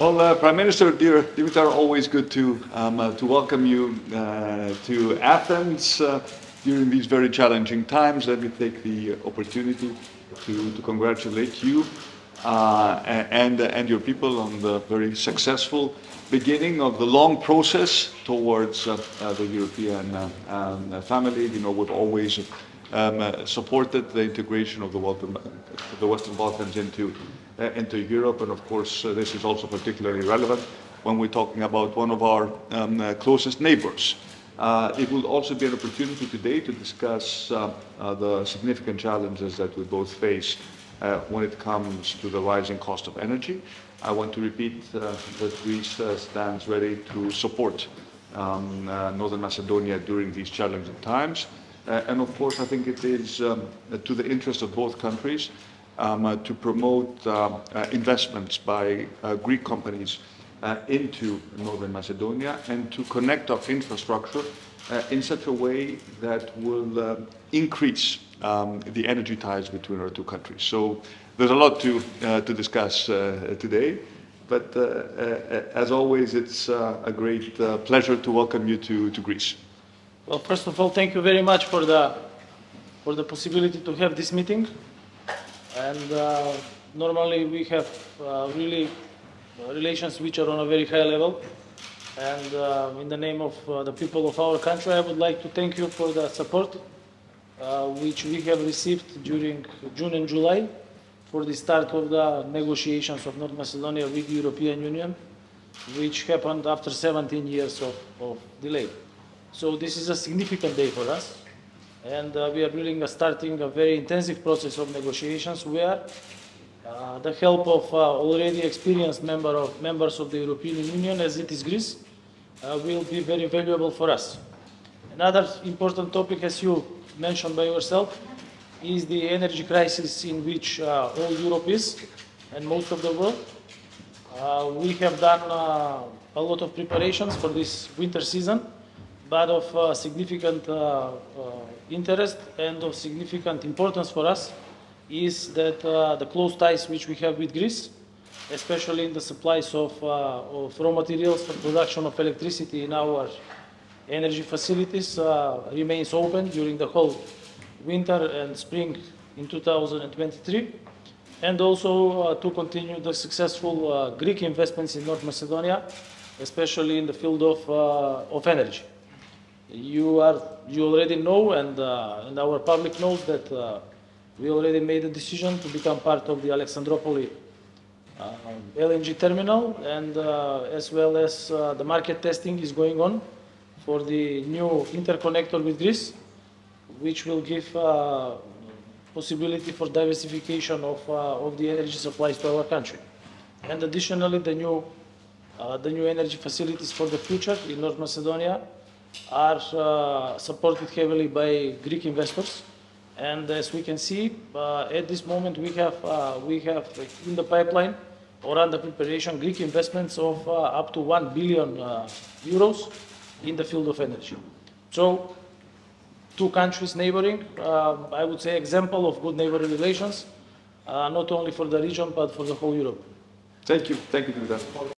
Well, uh, Prime Minister, dear Dimitar, always good to, um, uh, to welcome you uh, to Athens uh, during these very challenging times. Let me take the opportunity to, to congratulate you uh, and, and your people on the very successful beginning of the long process towards uh, the European um, family. You know, we've always um, supported the integration of the, Western, the Western Balkans into into Europe. And of course, uh, this is also particularly relevant when we're talking about one of our um, uh, closest neighbors. it will also be an opportunity today to discuss the significant challenges that we both face when it comes to the rising cost of energy. I want to repeat that Greece stands ready to support um, Northern Macedonia during these challenging times. Uh, and of course, I think it is um, to the interest of both countries um, uh, to promote uh, uh, investments by Greek companies into Northern Macedonia and to connect our infrastructure in such a way that will increase um, the energy ties between our two countries. So there's a lot to, to discuss today. But as always, it's a great pleasure to welcome you to, to Greece. Well, first of all, thank you very much for the, for the possibility to have this meeting. And uh, normally we have uh, really uh, relations which are on a very high level. And uh, in the name of uh, the people of our country, I would like to thank you for the support uh, which we have received during June and July for the start of the negotiations of North Macedonia with the European Union, which happened after 17 years of, of delay. So this is a significant day for us and uh, we are really starting a very intensive process of negotiations where uh, the help of uh, already experienced member of, members of the European Union, as it is Greece, uh, will be very valuable for us. Another important topic, as you mentioned by yourself, is the energy crisis in which uh, all Europe is and most of the world. Uh, we have done a lot of preparations for this winter season but of uh, significant uh, uh, interest and of significant importance for us is that the close ties which we have with Greece, especially in the supplies of, of raw materials for production of electricity in our energy facilities, remains open during the whole winter and spring in 2023 and also uh, to continue the successful uh, Greek investments in North Macedonia, especially in the field of, uh, of energy. You are you already know, and uh, and our public knows that uh, we already made a decision to become part of the Alexandroupoli uh, LNG terminal, and uh, as well as uh, the market testing is going on for the new interconnector with Greece, which will give uh, possibility for diversification of of the energy supplies to our country, and additionally the new the new energy facilities for the future in North Macedonia are uh, supported heavily by Greek investors. And as we can see, uh, at this moment we have, uh, we have in the pipeline or under preparation Greek investments of up to 1 billion euros in the field of energy. So two countries neighboring, uh, I would say example of good neighborly relations, uh, not only for the region, but for the whole Europe. Thank you. Thank you, Dimitar.